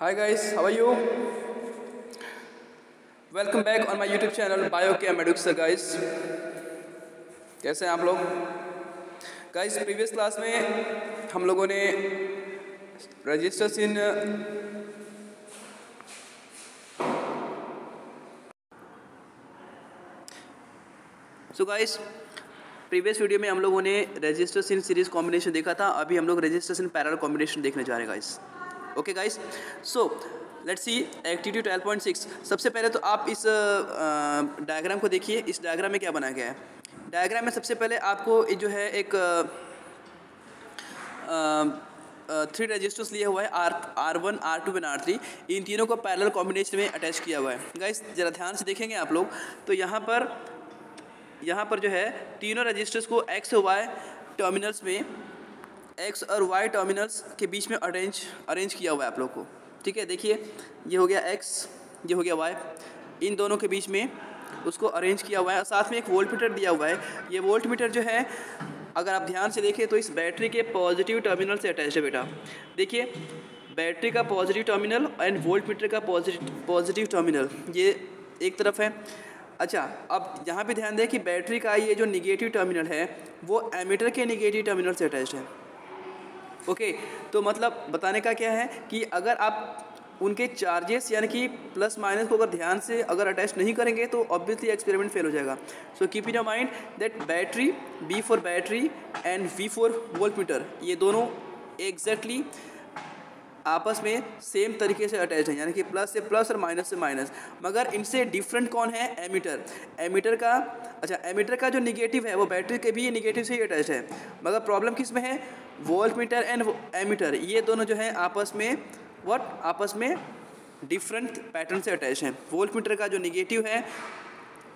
Hi guys, how are you? Welcome back on my YouTube channel Biochem Eduxer guys. कैसे हैं आप लोग guys previous class में हम लोगों ने resistors in so guys previous video में हम लोगों ने रजिस्टर्स इन सीरीज़ कॉम्बिनेशन देखा था अभी हम लोग रजिस्टर्स इन पैरल कॉम्बिनेशन देखने जा रहे हैं guys okay guys so let's see activity twelve point six सबसे पहले तो आप इस डायग्राम को देखिए। इस डायग्राम में क्या बनाया गया है? डायग्राम में सबसे पहले आपको जो है एक थ्री रजिस्टर्स लिया हुआ है। R R one R two and R three इन तीनों को पैरेलल कॉम्बिनेशन में अटैच किया हुआ है। गाइस ज़रा ध्यान से देखेंगे आप लोग। तो यहाँ पर यहाँ पर जो है, तीनों रजिस्टर्स को एक्स वाई टर्मिनल्स में एक्स और वाई टर्मिनल्स के बीच में अरेंज अरेंज किया हुआ है आप लोग को। ठीक है, देखिए, ये हो गया एक्स ये हो गया वाई इन दोनों के बीच में उसको अरेंज किया हुआ है। साथ में एक वोल्ट मीटर दिया हुआ है। ये वोल्ट मीटर जो है, अगर आप ध्यान से देखें तो इस बैटरी के पॉजिटिव टर्मिनल से अटैच है बेटा। देखिए, बैटरी का positive terminal and voltmeter का पॉजिटिव पॉजिटिव टर्मिनल ये एक तरफ़ है। अच्छा अब यहाँ पे ध्यान दें कि बैटरी का ये जो निगेटिव टर्मिनल है, वो एमीटर के निगेटिव टर्मिनल से अटैच है। ओके तो मतलब बताने का क्या है कि अगर आप उनके चार्जेस यानी कि प्लस माइनस को अगर ध्यान से अगर अटैच नहीं करेंगे तो ऑब्वियसली एक्सपेरिमेंट फेल हो जाएगा। So keep in your mind that battery B for battery and V for voltmeter ये दोनों एग्जैक्टली exactly आपस में सेम तरीके से अटैच है, यानी कि प्लस से प्लस और माइनस से माइनस मगर इनसे डिफरेंट कौन है? एमीटर एमीटर का अच्छा एमीटर का जो निगेटिव है, वो बैटरी के भी निगेटिव से ही अटैच है। मगर प्रॉब्लम किसमें है? वोल्ट मीटर एंड एमीटर ये दोनों जो है, आपस में वट आपस में डिफरेंट पैटर्न से अटैच हैं। वोल्ट मीटर का जो निगेटिव है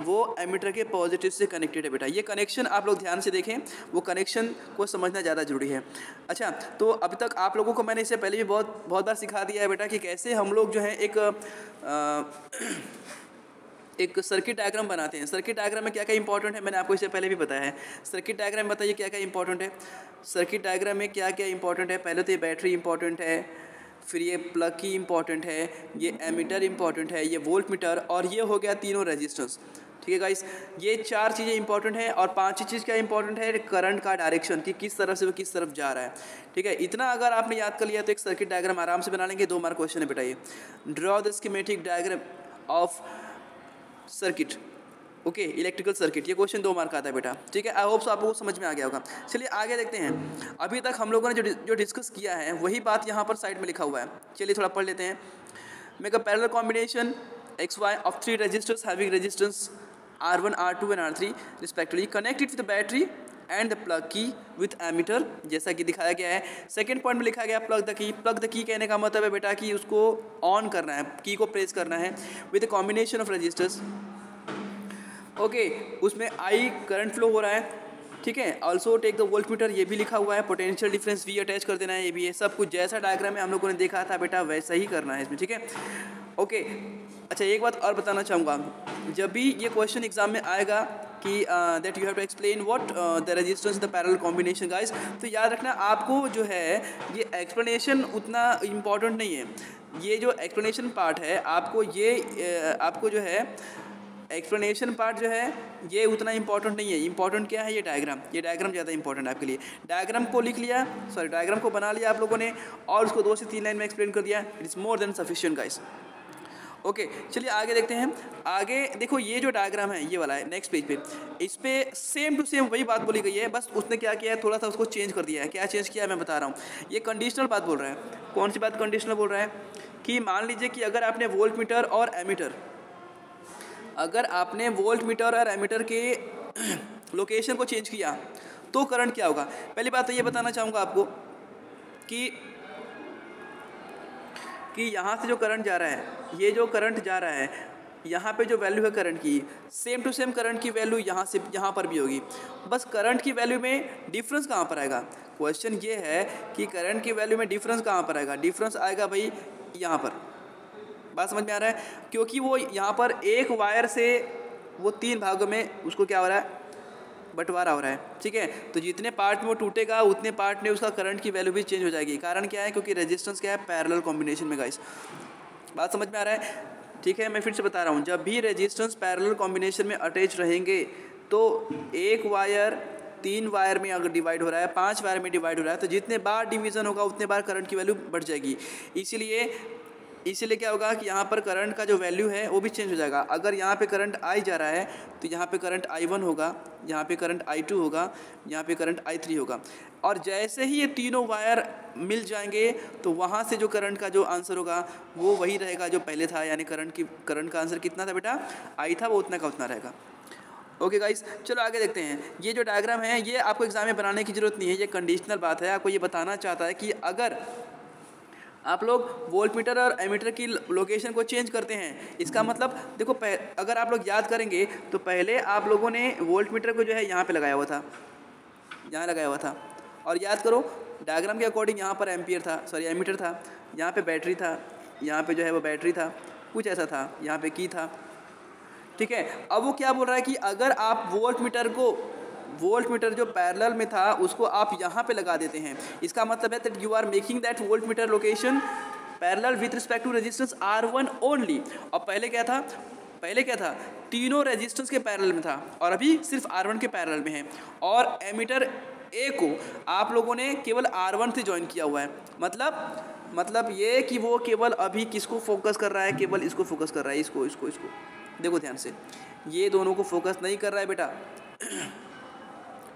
वो एमीटर के पॉजिटिव से कनेक्टेड है बेटा। ये कनेक्शन आप लोग ध्यान से देखें, वो कनेक्शन को समझना ज़्यादा ज़रूरी है। अच्छा तो अभी तक आप लोगों को मैंने इससे पहले भी बहुत बहुत बार सिखा दिया है बेटा कि कैसे हम लोग जो है एक एक सर्किट डायग्राम बनाते हैं। सर्किट डायग्राम में क्या क्या इंपॉर्टेंट है, मैंने आपको इससे पहले भी बताया है। सर्किट डायग्राम बताइए क्या क्या इंपॉर्टेंट है? सर्किट डायग्राम में क्या क्या इंपॉर्टेंट है? पहले तो ये बैटरी इंपॉर्टेंट है। फिर ये प्लग की इंपॉर्टेंट है, ये एमीटर इंपॉर्टेंट है, ये वोल्ट मीटर और ये हो गया तीनों रेजिस्टेंस ठीक है गाइस ये चार चीज़ें इंपॉर्टेंट हैं और पांचवी चीज़ क्या इंपॉर्टेंट है? करंट का डायरेक्शन कि किस तरफ़ से वो किस तरफ़ जा रहा है। ठीक है? इतना अगर आपने याद कर लिया तो एक सर्किट डायग्राम आराम से बना लेंगे, दो मार्क क्वेश्चन है बेटा ये। Draw the schematic diagram of circuit okay electrical circuit ये क्वेश्चन दो मार्क आता है बेटा। ठीक है आई होप सो आपको समझ में आ गया होगा। चलिए आगे देखते हैं। अभी तक हम लोगों ने जो जो डिस्कस किया है, वही बात यहाँ पर साइड में लिखा हुआ है। चलिए थोड़ा पढ़ लेते हैं। Make a parallel combination X Y of three resistors having resistance R one R two and R three respectively connected with the battery and the plug key with ammeter जैसा कि दिखाया गया है। सेकेंड पॉइंट में लिखा गया plug the key plug the key कहने का मतलब है बेटा कि उसको ऑन करना है की को प्रेस करना है with a combination of resistors okay उसमें आई करंट फ्लो हो रहा है ठीक है? Also take the voltmeter ये भी लिखा हुआ है पोटेंशियल डिफरेंस वी अटैच कर देना है ये भी है सब कुछ जैसा डायग्राम में हम लोगों ने देखा था बेटा वैसा ही करना है इसमें ठीक है? ओके अच्छा एक बात और बताना चाहूँगा जब भी ये क्वेश्चन एग्ज़ाम में आएगा कि that you have to explain what the resistance the parallel combination guys तो याद रखना आपको जो है ये एक्सप्लेनेशन उतना इंपॉर्टेंट नहीं है। ये जो एक्सप्लेनेशन पार्ट है आपको ये uh, आपको जो है एक्सप्लेनेशन पार्ट जो है, ये उतना इंपॉर्टेंट नहीं है। इंपॉर्टेंट क्या है? ये डायग्राम ये डायग्राम ज़्यादा इंपॉर्टेंट है आपके लिए। डायग्राम को लिख लिया सॉरी डायग्राम को बना लिया आप लोगों ने और उसको दो से तीन लाइन में एक्सप्लेन कर दिया। It is more than sufficient guys okay चलिए आगे देखते हैं। आगे देखो, ये जो डायग्राम है, ये वाला है नेक्स्ट पेज पे। इस पर सेम टू सेम वही बात बोली गई है, बस उसने क्या किया है, थोड़ा सा उसको चेंज कर दिया है। क्या चेंज किया है, मैं बता रहा हूँ। ये कंडीशनल बात बोल रहा है। कौन सी बात कंडीशनल बोल रहा है? कि मान लीजिए कि अगर आपने वोल्ट मीटर और एमीटर अगर आपने वोल्ट मीटर और एमीटर के लोकेशन को चेंज किया तो करंट क्या होगा? पहली बात तो ये बताना चाहूँगा आपको कि कि यहाँ से जो करंट जा रहा है, ये जो करंट जा रहा है, यहाँ पे जो वैल्यू है करंट की सेम टू सेम करंट की वैल्यू यहाँ से, यहाँ पर भी होगी। बस करंट की वैल्यू में डिफरेंस कहाँ पर आएगा? क्वेश्चन ये है कि करंट की वैल्यू में डिफरेंस कहाँ पर आएगा? डिफरेंस आएगा भाई यहाँ पर। बात समझ में आ रहा है? क्योंकि वो यहाँ पर एक वायर से वो तीन भागों में उसको क्या हो रहा है? बंटवारा हो रहा है, ठीक है? तो जितने पार्ट में वो टूटेगा, उतने पार्ट में उसका करंट की वैल्यू भी चेंज हो जाएगी। कारण क्या है? क्योंकि रेजिस्टेंस क्या है? पैरेलल कॉम्बिनेशन में गाइस बात समझ में आ रहा है? ठीक है, मैं फिर से बता रहा हूँ। जब भी रेजिस्टेंस पैरेलल कॉम्बिनेशन में अटैच रहेंगे तो एक वायर, तीन वायर में अगर डिवाइड हो रहा है, पाँच वायर में डिवाइड हो रहा है तो जितने बार डिवीज़न होगा, उतने बार करंट की वैल्यू बढ़ जाएगी। इसीलिए इसीलिए क्या होगा कि यहाँ पर करंट का जो वैल्यू है, वो भी चेंज हो जाएगा। अगर यहाँ पे करंट आई जा रहा है तो यहाँ पे करंट आई वन होगा, यहाँ पे करंट आई टू होगा, यहाँ पे करंट आई थ्री होगा। और जैसे ही ये तीनों वायर मिल जाएँगे तो वहाँ से जो करंट का जो आंसर होगा, वो वही रहेगा जो पहले था। यानी करंट की करंट का आंसर कितना था बेटा? आई था, वो उतना का उतना रहेगा। ओके गाइस चलो आगे देखते हैं। ये जो डायग्राम है, ये आपको एग्ज़ाम में बनाने की ज़रूरत नहीं है, ये कंडीशनल बात है। आपको ये बताना चाहता है कि अगर आप लोग वोल्ट मीटर और एमीटर की लोकेशन को चेंज करते हैं। इसका मतलब देखो अगर आप लोग याद करेंगे तो पहले आप लोगों ने वोल्ट मीटर को जो है यहाँ पे लगाया हुआ था। यहाँ लगाया हुआ था। और याद करो, डायग्राम के अकॉर्डिंग यहाँ पर एम्पियर था, सॉरी, एमीटर था। यहाँ पे बैटरी था, यहाँ पे जो है वो बैटरी था, कुछ ऐसा था, यहाँ पे की था। ठीक है, अब वो क्या बोल रहा है कि अगर आप वोल्ट मीटर को वोल्ट मीटर जो पैरेलल में था, उसको आप यहाँ पे लगा देते हैं। इसका मतलब है that you are making that voltmeter location parallel with respect to resistance R one only और पहले क्या था? पहले क्या था? तीनों रेजिस्टेंस के पैरेलल में था और अभी सिर्फ़ आर वन के पैरेलल में है। और एमीटर ए को आप लोगों ने केवल आर वन से ज्वाइन किया हुआ है। मतलब मतलब ये कि वो केवल अभी किसको फोकस कर रहा है? केवल इसको फोकस कर रहा है। इसको इसको इसको। देखो ध्यान से। ये दोनों को फोकस नहीं कर रहा है बेटा।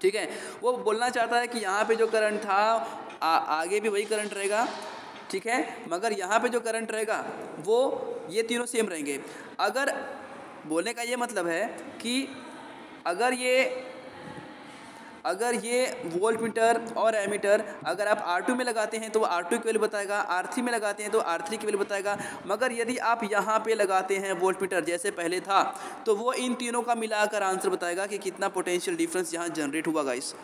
ठीक है? वो बोलना चाहता है कि यहाँ पे जो करंट था आ, आगे भी वही करंट रहेगा ठीक है? मगर यहाँ पे जो करंट रहेगा वो ये तीनों सेम रहेंगे। अगर बोलने का ये मतलब है कि अगर ये अगर ये वोल्ट मीटर और एमीटर अगर आप R2 में लगाते हैं तो R2 की वैल्यू बताएगा R3 में लगाते हैं तो R3 की वैल्यू बताएगा। मगर यदि आप यहाँ पे लगाते हैं वोल्ट मीटर, जैसे पहले था तो वो इन तीनों का मिलाकर आंसर बताएगा कि कितना पोटेंशियल डिफरेंस यहाँ जनरेट हुआ गाइस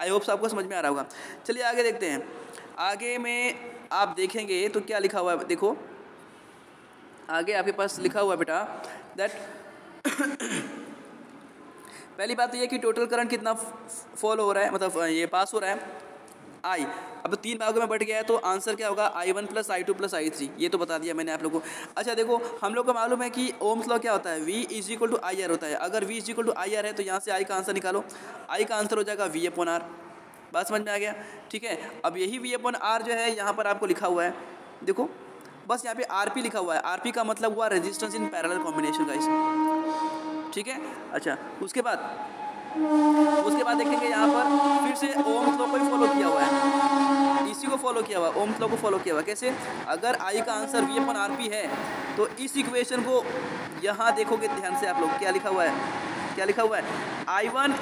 आई होप्स आपको समझ में आ रहा होगा। चलिए आगे देखते हैं। आगे में आप देखेंगे तो क्या लिखा हुआ है, देखो। आगे आपके पास लिखा हुआ बेटा दैट पहली बात तो ये कि टोटल करंट कितना फॉलो हो रहा है मतलब ये पास हो रहा है। आई अब तीन भागों में बढ़ गया है तो आंसर क्या होगा? I one plus I two plus I three ये तो बता दिया मैंने आप लोगों को। अच्छा देखो, हम लोग को मालूम है कि ओम्स लॉ क्या होता है? V is equal to I R होता है। अगर V is equal to I R है तो यहाँ से आई का आंसर निकालो। आई का आंसर हो जाएगा वी अपन आर बात समझ में आ गया? ठीक है? अब यही वी अपन आर जो है, यहाँ पर आपको लिखा हुआ है। देखो, बस यहाँ पे आर पी लिखा हुआ है। आर पी का मतलब हुआ रेजिस्टेंस इन पैरल कॉम्बिनेशन का ठीक है? अच्छा उसके बाद? उसके बाद देखेंगे यहाँ पर फिर से ओम लॉ को भी फॉलो किया हुआ है। इसी को फॉलो किया हुआ, ओम लॉ को फॉलो किया हुआ, कैसे? अगर आई का answer V upon R P है तो इस इक्वेशन को यहाँ देखोगे ध्यान से आप लोग, क्या लिखा हुआ है? क्या लिखा हुआ है? I one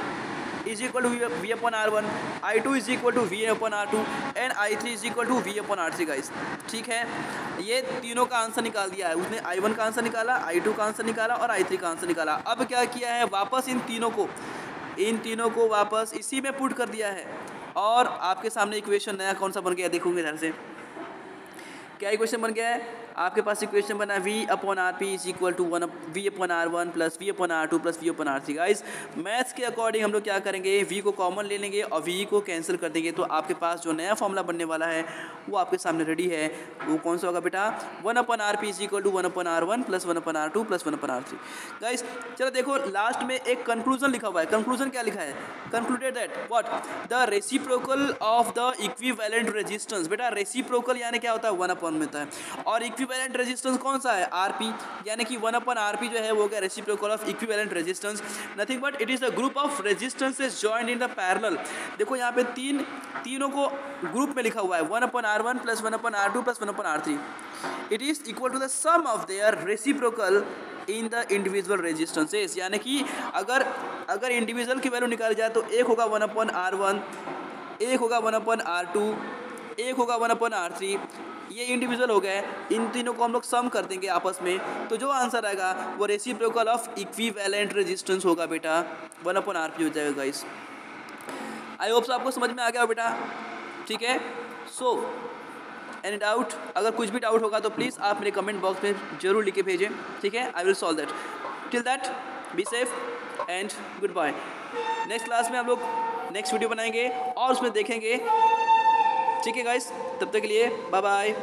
is equal to V upon R one I two is equal to V upon R two and I three is equal to V upon R three guys ठीक है? ये तीनों का आंसर निकाल दिया है। उसने आई वन का आंसर निकाला आई टू का आंसर निकाला और आई थ्री का आंसर निकाला। अब क्या किया है? वापस इन तीनों को, इन तीनों को वापस इसी में पुट कर दिया है। और आपके सामने इक्वेशन नया कौन सा बन गया देखोगे ध्यान से। क्या इक्वेशन बन गया है? आपके पास इक्वेशन बना है V upon R P is equal to one V upon R one plus V upon R two plus V upon R three guys maths के अकॉर्डिंग हम लोग क्या करेंगे? वी को कॉमन ले लेंगे और वी को कैंसिल कर देंगे। तो आपके पास जो नया फॉर्मूला बनने वाला है, वो आपके सामने रेडी है। वो कौन सा होगा बेटा? One upon R P is equal to one upon R one plus one upon R two plus one upon R three guys चलो देखो लास्ट में एक कंक्लूजन लिखा हुआ है। कंक्लूजन क्या लिखा है? Concluded that what the reciprocal of the equivalent resistance बेटा रेसिप्रोकल यानी क्या होता है? वन अपन में होता है। और इक्विवेलेंट रेजिस्टेंस कौन सा है? आरपी यानी कि वन अपन आरपी जो है वो क्या reciprocal of equivalent resistance nothing but it is a group of resistances joined in the parallel देखो यहाँ पे तीन, तीनों को ग्रुप में लिखा हुआ है। One upon R one plus one upon R two plus one upon R three it is equal to the sum of their reciprocal in the individual resistances यानी कि अगर अगर इंडिविजुअल की वैल्यू निकाली जाए तो एक होगा वन अपन आर वन एक होगा वन अपन आर टू एक होगा वन अपन आर थ्री ये इंडिविजुअल हो गए इन तीनों को हम लोग सम कर देंगे आपस में। तो जो आंसर आएगा, वो रेसिप्रोकल ऑफ़ इक्विवेलेंट रेजिस्टेंस होगा बेटा। वन अपन आर पी हो जाएगा इस आई होप आपको समझ में आ गया बेटा। ठीक है? सो एनी डाउट अगर कुछ भी डाउट होगा तो प्लीज़ आप मेरे कमेंट बॉक्स में ज़रूर लिख के भेजें। ठीक है? I will solve that till that be safe and goodbye next class में हम लोग नेक्स्ट वीडियो बनाएँगे और उसमें देखेंगे ठीक है गाइस तब तक के लिए बाय बाय